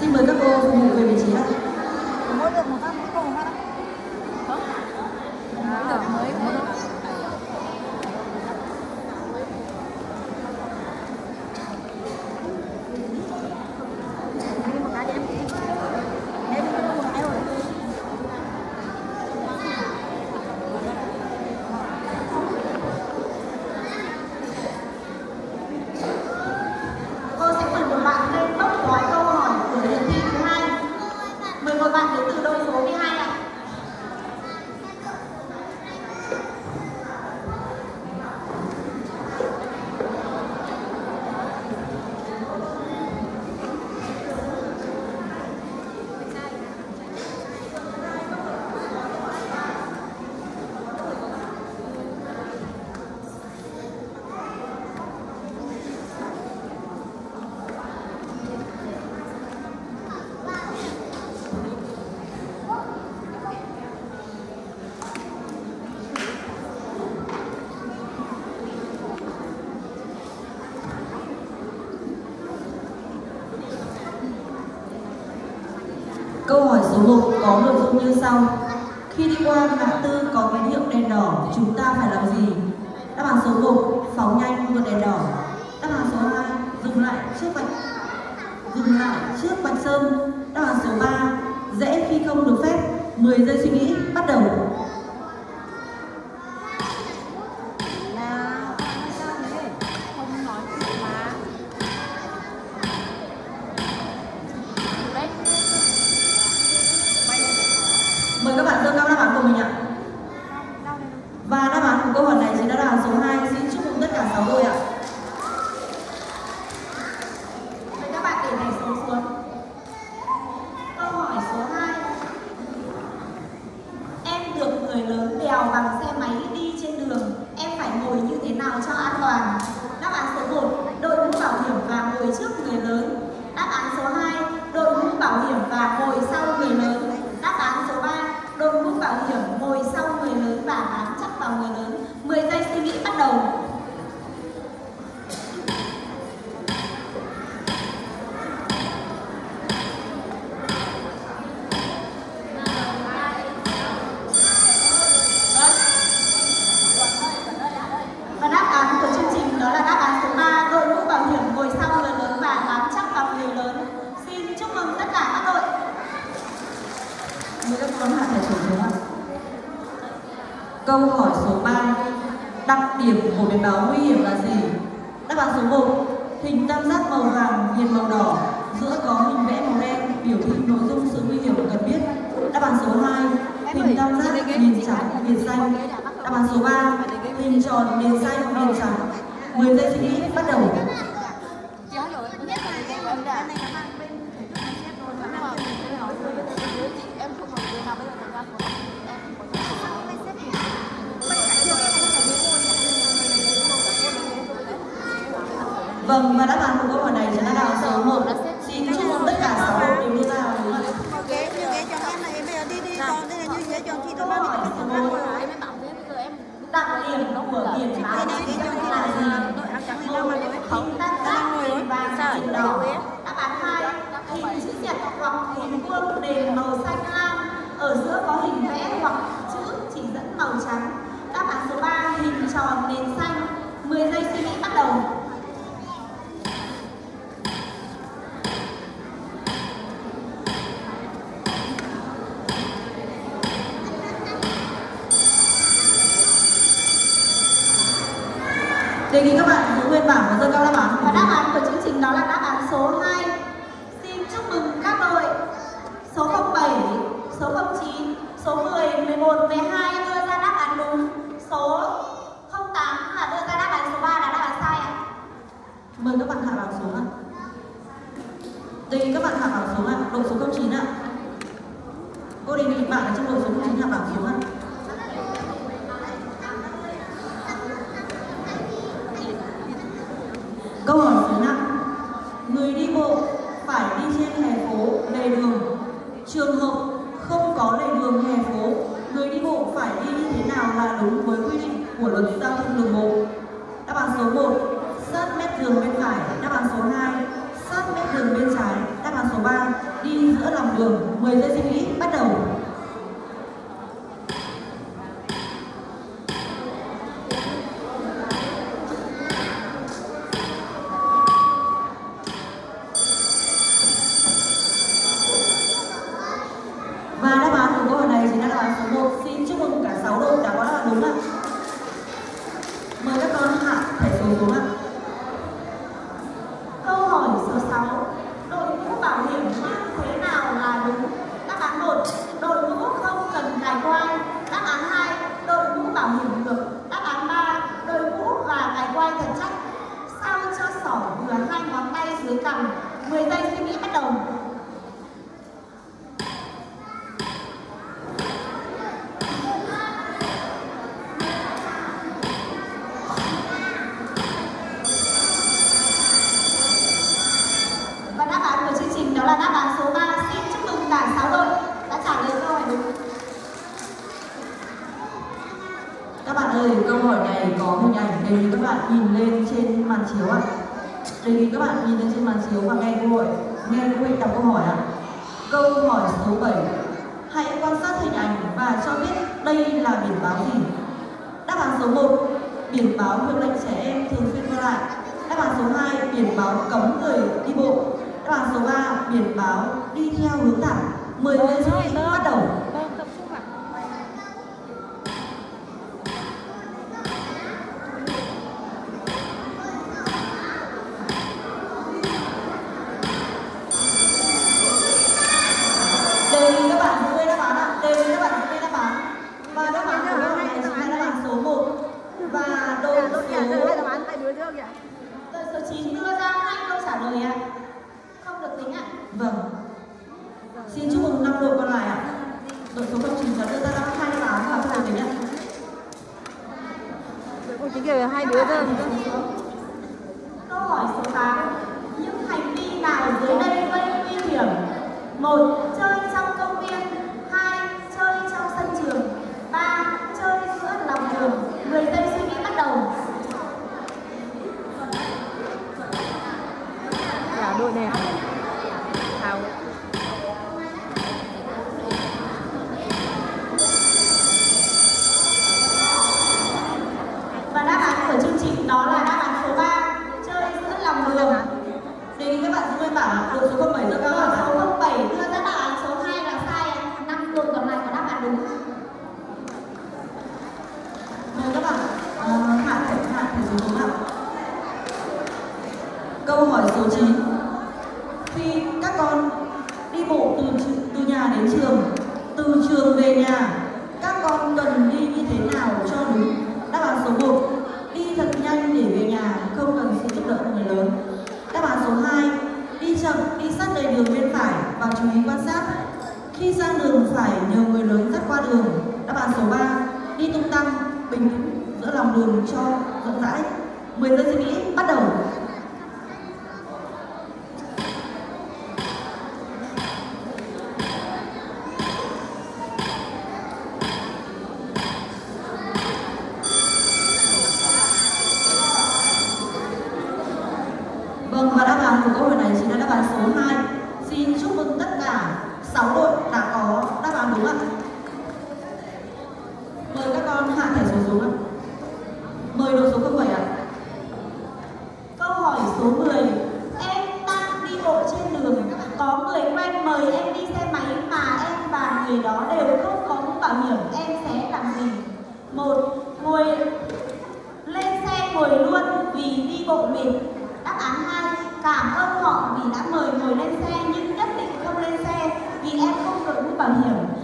Xin mời các cô cùng về vị trí ạ. mỗi được một phát, mỗi cô một phát đó mỗi được mới mỗi được một cái em em một cái rồi Cô sẽ mời một bạn lên bốc gói câu hỏi của lượt thi thứ hai. Mời một bạn đến từ đội số 12 ạ. Câu hỏi số 1 có nội dung như sau. Khi đi qua ngã tư có tín hiệu đèn đỏ, chúng ta phải làm gì? Đáp án số 1, phóng nhanh vượt đèn đỏ. Đáp án số 2, dừng lại trước vạch dừng lại trước vạch sơn. Đáp án số 3, dễ khi không được phép. 10 giây suy nghĩ, bắt đầu. là sao đấy không nói chuyện mà đấy bay lên Mời các bạn dơ cao đáp án của mình ạ. Và đáp án của câu hỏi này chính là đáp án số 2. Xin chúc mừng tất cả 6 đôi ạ. Mời các bạn để thẻ xuống xuống. Câu hỏi số 2. Em được người lớn đèo bằng xe máy đi trên đường. Em phải ngồi như thế nào cho an toàn? Đáp án số 1, đội mũ bảo hiểm và ngồi trước người lớn. Đáp án số 2, đội mũ bảo hiểm và ngồi sau người lớn. Đáp án số 3, đội mũ bảo hiểm ngồi sau người lớn và bám chắc vào người lớn. 10 giây suy nghĩ bắt đầu. Và đáp án của chương trình đó là đáp án số 3, đội mũ bảo hiểm ngồi sau người lớn và bám chắc vào người lớn. Xin chúc mừng tất cả các đội. Mời các con hạ thẻ chủ xuống ạ. Câu hỏi số 3. Đặc điểm của biển báo nguy hiểm là gì? Đáp án số 1. Hình tam giác màu vàng, viền màu đỏ, giữa có hình vẽ màu đen biểu thị nội dung sự nguy hiểm cần biết. Đáp án số 2. Hình tam giác viền trắng, viền xanh. Đáp án số 3. Hình tròn, viền xanh, viền trắng. 10 giây suy nghĩ, bắt đầu. chị hỏi rồi nhất là cái vấn đề này các bạn bên thể thức này xét rồi nhưng mà mình hỏi rồi bên này dưới chị em không hỏi người nào bây giờ thời gian của em không có thời gian bên xếp thì bên cạnh chưa em không có cô Vâng, và đáp án của câu hỏi này chính là đáp án số 1. Xin chúc mừng tất cả 6 đội đều đưa ra là ạ. ghế như ghế chồng em này em bây giờ đi đi còn đây là như ghế chồng chị tôi hỏi số 1. em mới bảo thế bây giờ em Đặc điểm của biển báo đây này ghế chồng chị là gì đội áo trắng này đâu mà đội tam giác viền vàng viền đỏ. Đáp án 2, hình chữ nhật hoặc hình vuông nền màu xanh lam. Ở giữa có hình vẽ hoặc chữ chỉ dẫn màu trắng. Đáp án số 3, hình tròn nền xanh. 10 giây suy nghĩ bắt đầu. Đề nghị các bạn giữ nguyên bảng và dơ cao đáp án. Và đáp án của chương trình đó là đáp án số 2. Xin chúc mừng các đội số 07, số 09, số 10, 11, 12 đưa ra đáp án đúng. Số 08 là đưa ra đáp án số 3 là đáp án sai ạ. Mời các bạn hạ bảng xuống ạ. Đề nghị các bạn hạ bảng xuống ạ. Đội số 09 ạ. Cô đề nghị bạn ở trong đội số 09 hạ bảng xuống ạ. Câu hỏi số 5. Người đi bộ phải đi trên hè phố, lề đường. Trường hợp không có lề đường hè phố, người đi bộ phải đi như thế nào là đúng với quy định của luật giao thông đường bộ? Đáp án số 1, sát mép đường bên phải. Đáp án số 2, sát mép đường bên trái. Đáp án số 3, 10 giây suy nghĩ bắt đầu Và đáp án của câu hỏi này chính là đáp án số 1. Xin chúc mừng cả 6 đội đã có đáp án đúng ạ. Mời các con hạ thẻ số xuống ạ. Câu hỏi số 6. Đội mũ bảo hiểm mang thế nào là đúng? Đáp án 1. Đội mũ không cần cài quai. Đáp án 2. Đội mũ bảo hiểm ngược. Đáp án 3. Đội mũ và cài quai thật chắc. Sao cho sỏ vừa hai ngón tay dưới cằm. 10 giây suy nghĩ bắt đầu. Và đáp án của chương trình đó là đáp án số 3. Xin chúc mừng cả 6 đội đã trả lời câu hỏi đúng. Các bạn ơi, câu hỏi này có hình ảnh đề nghị các bạn nhìn lên trên màn chiếu ạ. Đề nghị các bạn nhìn lên trên màn chiếu và nghe cô hỏi, nghe cô hội đọc câu hỏi ạ. Câu hỏi số 7. Hãy quan sát hình ảnh và cho biết đây là biển báo gì? Đáp án số 1. Biển báo hiệu lệnh trẻ em thường xuyên qua lại. Đáp án số 2. Biển báo cấm người đi bộ. Đáp án số 3. Biển báo đi theo hướng thẳng. 10 giây suy bắt đầu. Vâng, tập trung ạ. đề nghị các bạn giữ nguyên đáp án ạ đề nghị các bạn giữ nguyên đáp án và đáp án của câu hỏi này chính là đáp án số 1 và đội số Dạ, hai đáp án hai đứa trước kìa. Đội số 9 đưa ra hai câu trả lời ạ. Không được tính ạ. vâng xin chúc mừng năm đội còn lại ạ đội số 09 đã đưa ra đáp hai đáp án và không được tính ạ Cô chính kìa hai đứa giờ. Câu hỏi số 8. Những hành vi nào dưới đây gây nguy hiểm? 1. Chơi trong công viên 2. Chơi trong sân trường 3. Chơi giữa lòng đường 10 giây suy nghĩ bắt đầu Đội này. Thảo. Và đáp án của chương trình đó là đáp án số 3. Chơi giữa lòng đường đề nghị các bạn giữ nguyên bảng ạ đội số 07 rất cao ạ số 07 đưa ra đáp án số 2 là sai. Năm đội còn lại có đáp án đúng mời các bạn ờ, hạ hạ số xuống ạ câu hỏi số 9 nhà các con cần đi như thế nào cho đúng? Đáp án số 1 đi thật nhanh để về nhà, không cần sự giúp đỡ của người lớn. Đáp án số 2 đi chậm, đi sát lề đường bên phải và chú ý quan sát. Khi sang đường phải nhờ người lớn dắt qua đường. Đáp án số 3 đi tung tăng, bình tĩnh giữa lòng đường cho rộng rãi. 10 giây suy nghĩ bắt đầu. Của câu hỏi này chính là đáp án số 2. Xin chúc mừng tất cả 6 đội đã có đáp án đúng ạ. Mời các con hạ thẻ số xuống ạ. Mời đội số 07 ạ. Câu hỏi số 10 Em đang đi bộ trên đường Có người quen mời em đi xe máy Mà em và người đó đều không có mũ bảo hiểm Em sẽ làm gì? một, Ngồi lên xe ngồi luôn vì đi bộ mệt Đáp án 2 Cảm ơn họ vì đã mời ngồi lên xe Nhưng nhất định không lên xe Vì em không đội